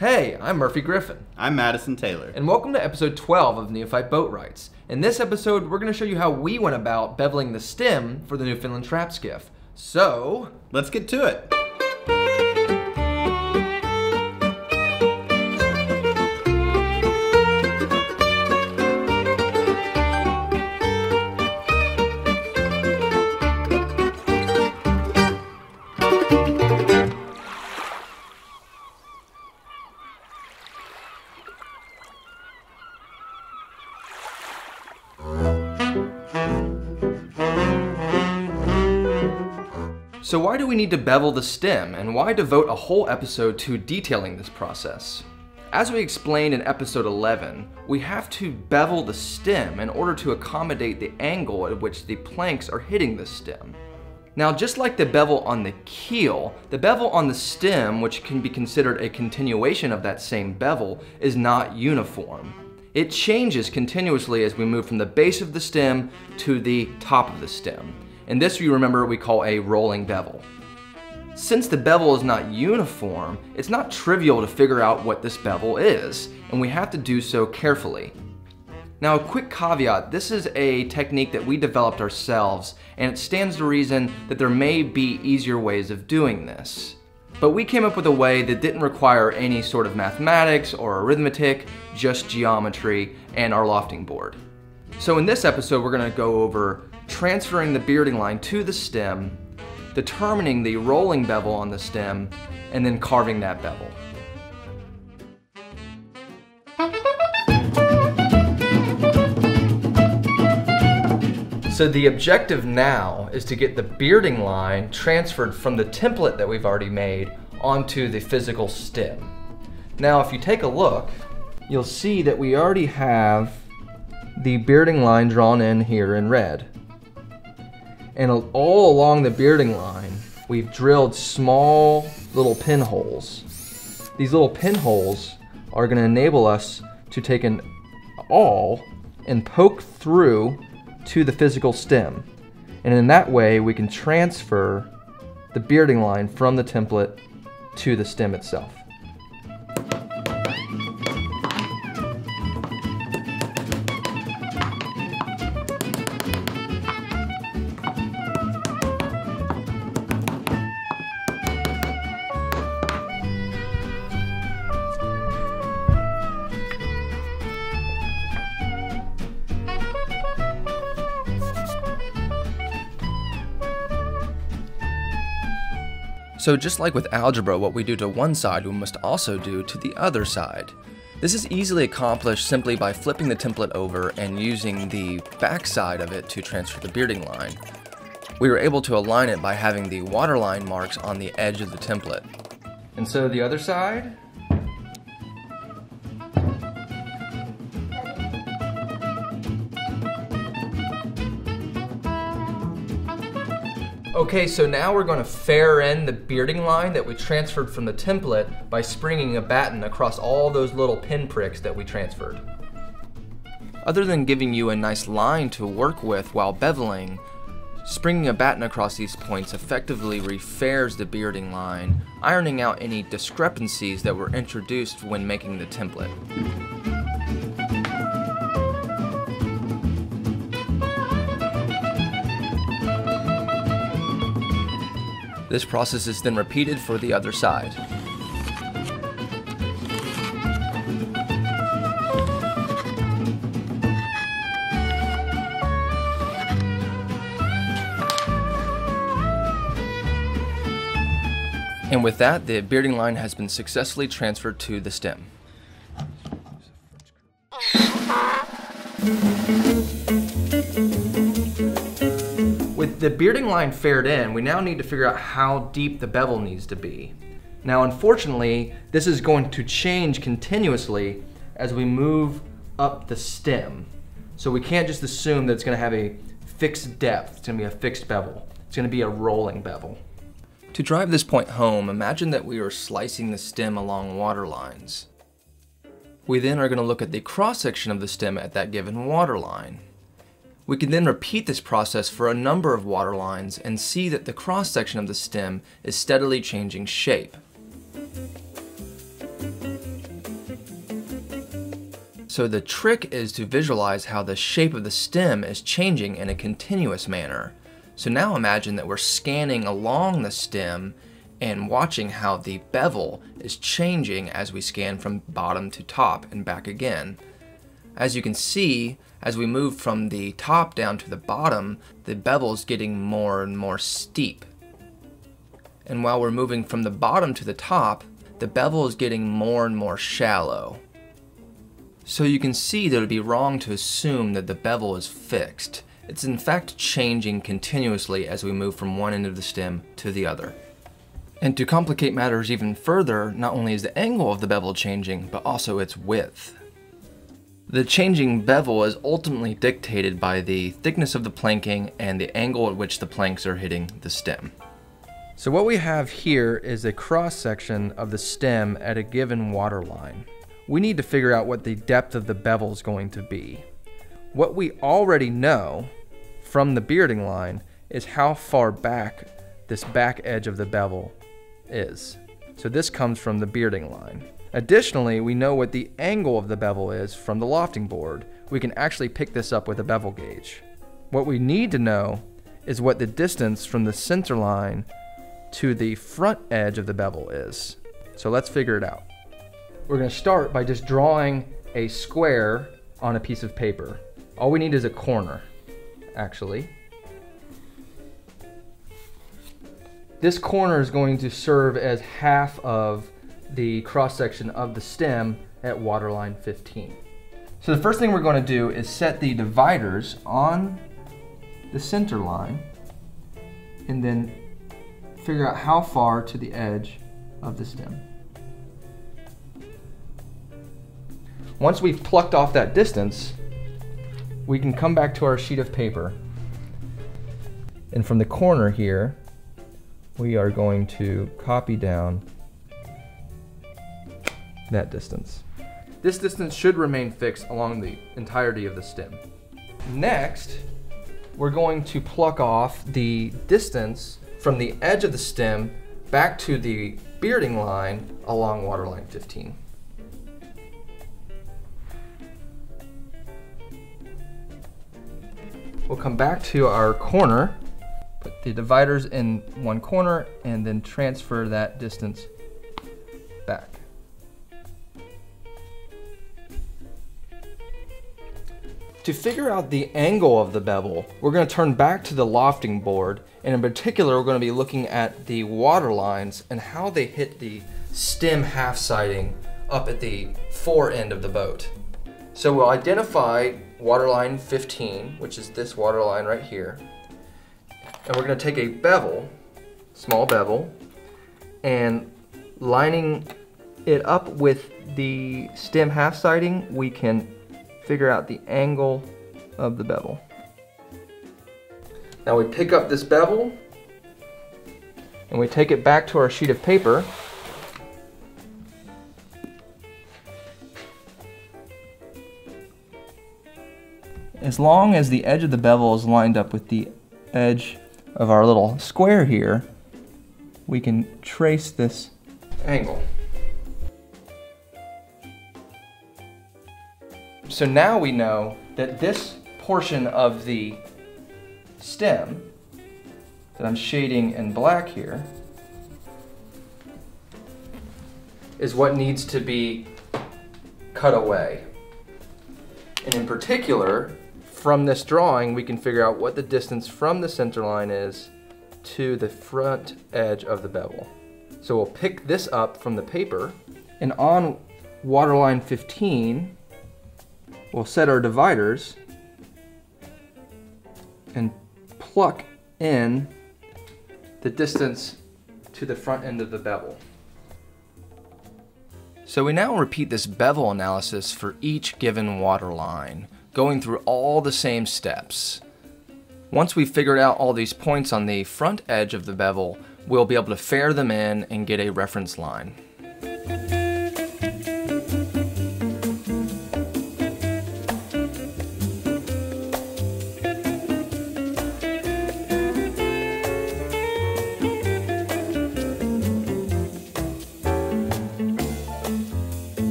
Hey, I'm Murphy Griffin, I'm Madison Taylor. and welcome to episode 12 of Neophyte Boat Boatwrights. In this episode, we're going to show you how we went about beveling the stem for the Newfoundland trap skiff. So, Let's get to it. So why do we need to bevel the stem, and why devote a whole episode to detailing this process? As we explained in episode 11, we have to bevel the stem in order to accommodate the angle at which the planks are hitting the stem. Now, just like the bevel on the keel, the bevel on the stem, which can be considered a continuation of that same bevel, is not uniform. It changes continuously as we move from the base of the stem to the top of the stem. And this, you remember, we call a rolling bevel. Since the bevel is not uniform, it's not trivial to figure out what this bevel is, and we have to do so carefully. Now, a quick caveat this is a technique that we developed ourselves, and it stands to reason that there may be easier ways of doing this. But we came up with a way that didn't require any sort of mathematics or arithmetic, just geometry and our lofting board. So, in this episode, we're going to go over transferring the bearding line to the stem, determining the rolling bevel on the stem, and then carving that bevel. So the objective now is to get the bearding line transferred from the template that we've already made onto the physical stem. Now if you take a look, you'll see that we already have the bearding line drawn in here in red. And all along the bearding line, we've drilled small little pinholes. These little pinholes are going to enable us to take an awl and poke through to the physical stem. And in that way, we can transfer the bearding line from the template to the stem itself. So just like with algebra, what we do to one side, we must also do to the other side. This is easily accomplished simply by flipping the template over and using the back side of it to transfer the bearding line. We were able to align it by having the waterline marks on the edge of the template. And so the other side, Okay, so now we're going to fair in the bearding line that we transferred from the template by springing a batten across all those little pin pricks that we transferred. Other than giving you a nice line to work with while beveling, springing a batten across these points effectively refairs the bearding line, ironing out any discrepancies that were introduced when making the template. This process is then repeated for the other side. And with that, the bearding line has been successfully transferred to the stem. With the bearding line faired in, we now need to figure out how deep the bevel needs to be. Now, unfortunately, this is going to change continuously as we move up the stem. So we can't just assume that it's gonna have a fixed depth, it's gonna be a fixed bevel. It's gonna be a rolling bevel. To drive this point home, imagine that we are slicing the stem along water lines. We then are gonna look at the cross-section of the stem at that given water line. We can then repeat this process for a number of water lines and see that the cross-section of the stem is steadily changing shape. So the trick is to visualize how the shape of the stem is changing in a continuous manner. So now imagine that we're scanning along the stem and watching how the bevel is changing as we scan from bottom to top and back again. As you can see, as we move from the top down to the bottom, the bevel is getting more and more steep. And while we're moving from the bottom to the top, the bevel is getting more and more shallow. So you can see that it would be wrong to assume that the bevel is fixed. It's in fact changing continuously as we move from one end of the stem to the other. And to complicate matters even further, not only is the angle of the bevel changing, but also its width. The changing bevel is ultimately dictated by the thickness of the planking and the angle at which the planks are hitting the stem. So what we have here is a cross section of the stem at a given water line. We need to figure out what the depth of the bevel is going to be. What we already know from the bearding line is how far back this back edge of the bevel is. So this comes from the bearding line. Additionally, we know what the angle of the bevel is from the lofting board. We can actually pick this up with a bevel gauge. What we need to know is what the distance from the center line to the front edge of the bevel is. So let's figure it out. We're gonna start by just drawing a square on a piece of paper. All we need is a corner, actually. This corner is going to serve as half of the cross section of the stem at waterline 15. So the first thing we're going to do is set the dividers on the center line and then figure out how far to the edge of the stem. Once we've plucked off that distance, we can come back to our sheet of paper. And from the corner here, we are going to copy down that distance. This distance should remain fixed along the entirety of the stem. Next, we're going to pluck off the distance from the edge of the stem back to the bearding line along waterline 15. We'll come back to our corner, put the dividers in one corner, and then transfer that distance To figure out the angle of the bevel, we're going to turn back to the lofting board, and in particular, we're going to be looking at the water lines and how they hit the stem half siding up at the fore end of the boat. So we'll identify waterline 15, which is this water line right here, and we're going to take a bevel, small bevel, and lining it up with the stem half siding, we can figure out the angle of the bevel. Now we pick up this bevel and we take it back to our sheet of paper. As long as the edge of the bevel is lined up with the edge of our little square here, we can trace this angle. So now we know that this portion of the stem that I'm shading in black here is what needs to be cut away. And in particular, from this drawing, we can figure out what the distance from the center line is to the front edge of the bevel. So we'll pick this up from the paper, and on waterline 15, we'll set our dividers and pluck in the distance to the front end of the bevel. So we now repeat this bevel analysis for each given water line, going through all the same steps. Once we've figured out all these points on the front edge of the bevel, we'll be able to fair them in and get a reference line.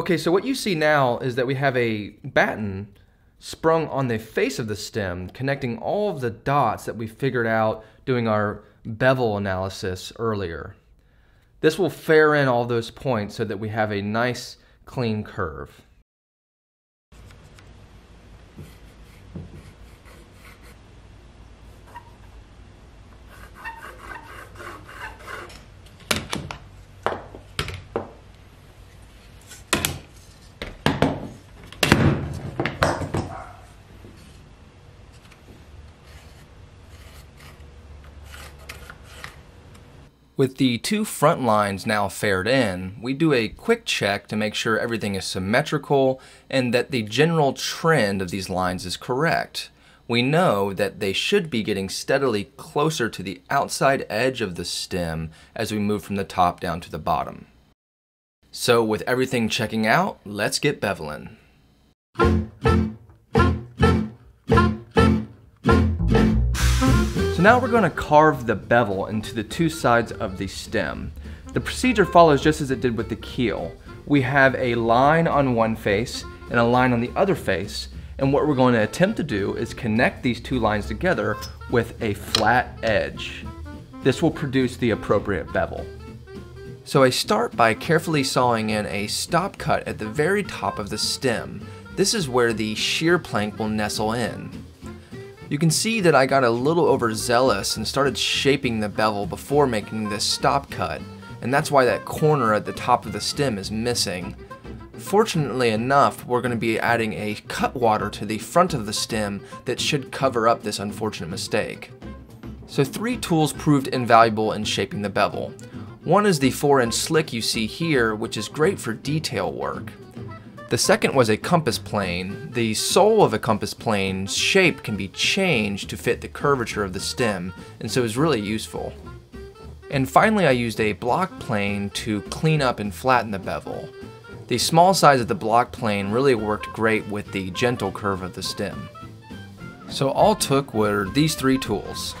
Okay, so what you see now is that we have a batten sprung on the face of the stem, connecting all of the dots that we figured out doing our bevel analysis earlier. This will fair in all those points so that we have a nice clean curve. With the two front lines now faired in, we do a quick check to make sure everything is symmetrical and that the general trend of these lines is correct. We know that they should be getting steadily closer to the outside edge of the stem as we move from the top down to the bottom. So with everything checking out, let's get beveling. So now we're going to carve the bevel into the two sides of the stem. The procedure follows just as it did with the keel. We have a line on one face and a line on the other face, and what we're going to attempt to do is connect these two lines together with a flat edge. This will produce the appropriate bevel. So I start by carefully sawing in a stop cut at the very top of the stem. This is where the shear plank will nestle in. You can see that I got a little overzealous and started shaping the bevel before making this stop cut, and that's why that corner at the top of the stem is missing. Fortunately enough, we're going to be adding a cutwater to the front of the stem that should cover up this unfortunate mistake. So three tools proved invaluable in shaping the bevel. One is the 4 inch slick you see here, which is great for detail work. The second was a compass plane. The sole of a compass plane's shape can be changed to fit the curvature of the stem, and so is really useful. And finally I used a block plane to clean up and flatten the bevel. The small size of the block plane really worked great with the gentle curve of the stem. So all took were these three tools.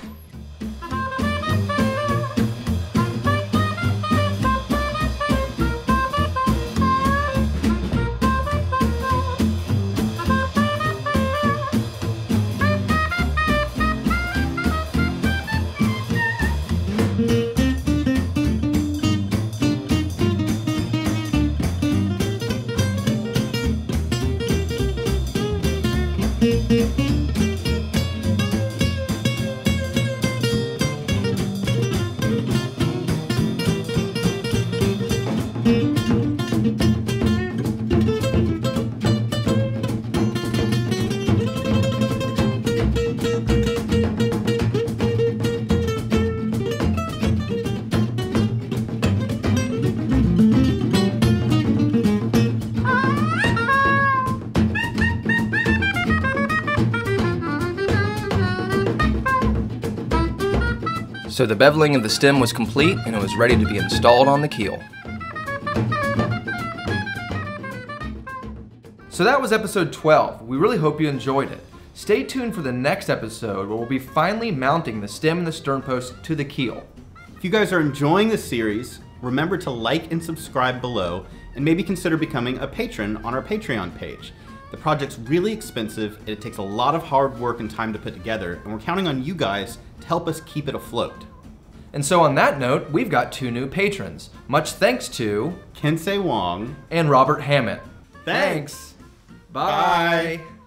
So the beveling of the stem was complete and it was ready to be installed on the keel. So that was episode 12. We really hope you enjoyed it. Stay tuned for the next episode where we'll be finally mounting the stem and the stern post to the keel. If you guys are enjoying this series, remember to like and subscribe below and maybe consider becoming a patron on our Patreon page. The project's really expensive, and it takes a lot of hard work and time to put together, and we're counting on you guys to help us keep it afloat. And so on that note, we've got two new patrons. Much thanks to Kensei Wong and Robert Hammett. Thanks. Bye. Bye.